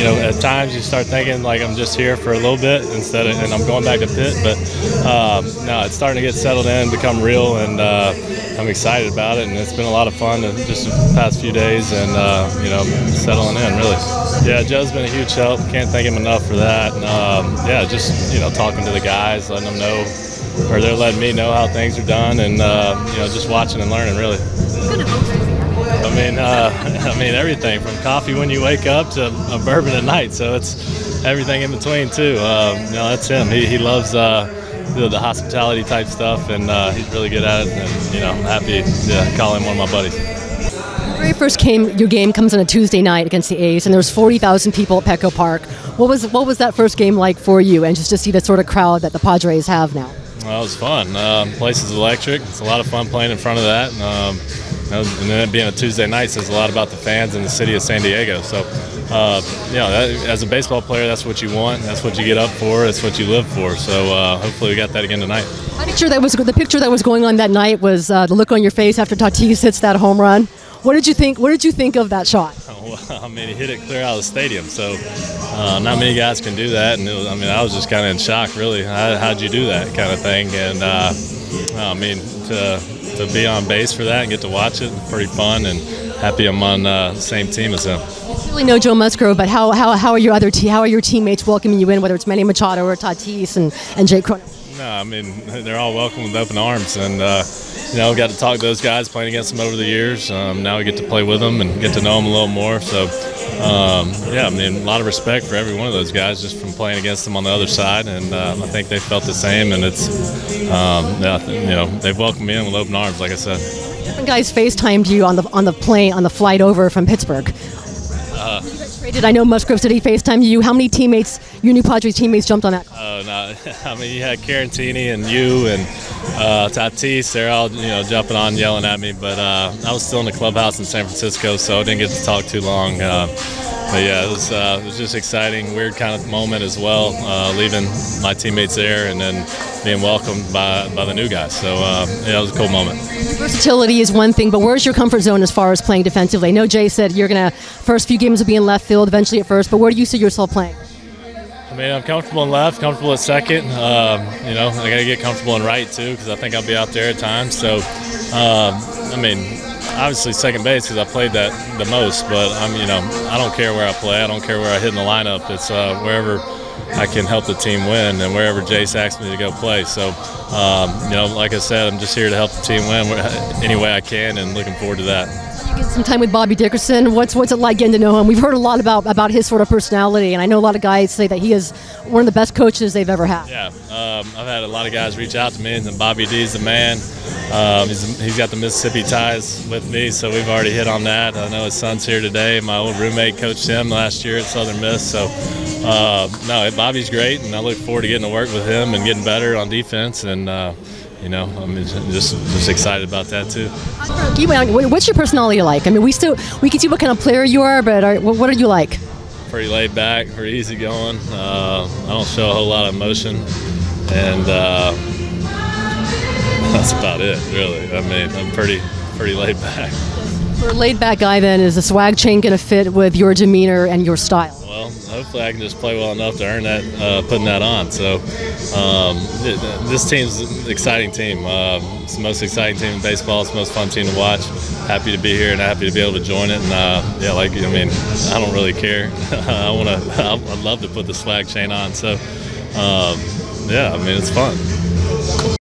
you know, at times you start thinking like I'm just here for a little bit instead of, and I'm going back to Pitt. But um, no, it's starting to get settled in, become real, and uh, I'm excited about it. And it's been a lot of fun just the past few days, and uh, you know, settling in really. Yeah, Joe's been a huge help. Can't thank him enough for that. And, um, yeah, just you know, talking to the guys, letting them know, or they're letting me know how things are done, and uh, you know, just watching and learning really. I mean, uh, I mean everything from coffee when you wake up to a bourbon at night. So it's everything in between too. Know, that's him. He, he loves uh, the, the, hospitality type stuff, and uh, he's really good at it. And you know, I'm happy to call him one of my buddies. The very first game, your game comes on a Tuesday night against the A's, and there was 40,000 people at Petco Park. What was what was that first game like for you, and just to see the sort of crowd that the Padres have now? Well, it was fun. Um, place is electric. It's a lot of fun playing in front of that. And, um, and then being a Tuesday night says a lot about the fans in the city of San Diego. So, uh, you know, that, as a baseball player, that's what you want. That's what you get up for. That's what you live for. So, uh, hopefully, we got that again tonight. The picture that was the picture that was going on that night was uh, the look on your face after Tatis hits that home run. What did you think? What did you think of that shot? Well, I mean, he hit it clear out of the stadium, so uh, not many guys can do that. And was, I mean, I was just kind of in shock, really. How, would you do that kind of thing? And uh, I mean, to to be on base for that and get to watch it, pretty fun. And happy I'm on uh, the same team as him. You really know Joe Musgrove, but how, how, how are your other te- how are your teammates welcoming you in, whether it's Manny Machado or Tatis and and Jake Cronenworth? No, I mean they're all welcome with open arms, and uh, you know we got to talk to those guys playing against them over the years. Um, now we get to play with them and get to know them a little more. So um, yeah, I mean a lot of respect for every one of those guys just from playing against them on the other side, and uh, I think they felt the same. And it's um, yeah, you know they've welcomed me in with open arms, like I said. Different guys FaceTimed you on the on the plane on the flight over from Pittsburgh. Uh, traded. I know Musgrove said he FaceTimed you. How many teammates, your new Padres teammates, jumped on that? Oh no, I mean you had Caratini and you and uh, Tatis. They're all you know jumping on, yelling at me. But uh, I was still in the clubhouse in San Francisco, so I didn't get to talk too long. Uh, but yeah, it was uh, it was just exciting, weird kind of moment as well, uh, leaving my teammates there and then being welcomed by, by the new guys. So uh, yeah, it was a cool moment. Versatility is one thing, but where's your comfort zone as far as playing defensively? I know Jay said you're gonna first few games will be in left field, eventually at first, but where do you see yourself playing? I mean, I'm comfortable in left, comfortable at second. Um, you know, I got to get comfortable in right too because I think I'll be out there at times. So, um, I mean, obviously second base because I played that the most. But I'm, you know, I don't care where I play. I don't care where I hit in the lineup. It's uh, wherever I can help the team win and wherever Jayce asks me to go play. So, um, you know, like I said, I'm just here to help the team win any way I can, and looking forward to that some time with Bobby Dickerson. What's what's it like getting to know him? We've heard a lot about about his sort of personality, and I know a lot of guys say that he is one of the best coaches they've ever had. Yeah, um, I've had a lot of guys reach out to me, and Bobby D's the man. Um, he's, he's got the Mississippi ties with me, so we've already hit on that. I know his son's here today. My old roommate coached him last year at Southern Miss, so uh, no, Bobby's great, and I look forward to getting to work with him and getting better on defense and. Uh, you know, I'm just just excited about that too. What's your personality like? I mean, we still we can see what kind of player you are, but are, what are you like? Pretty laid back, pretty easy going. Uh, I don't show a whole lot of emotion, and uh, that's about it, really. I mean, I'm pretty pretty laid back. For a laid back guy, then, is the swag chain going to fit with your demeanor and your style? Hopefully I can just play well enough to earn that, uh, putting that on. So um, this team's an exciting team. Uh, it's the most exciting team in baseball. It's the most fun team to watch. Happy to be here and happy to be able to join it. And uh, yeah, like I mean, I don't really care. I want to. I'd love to put the swag chain on. So um, yeah, I mean, it's fun.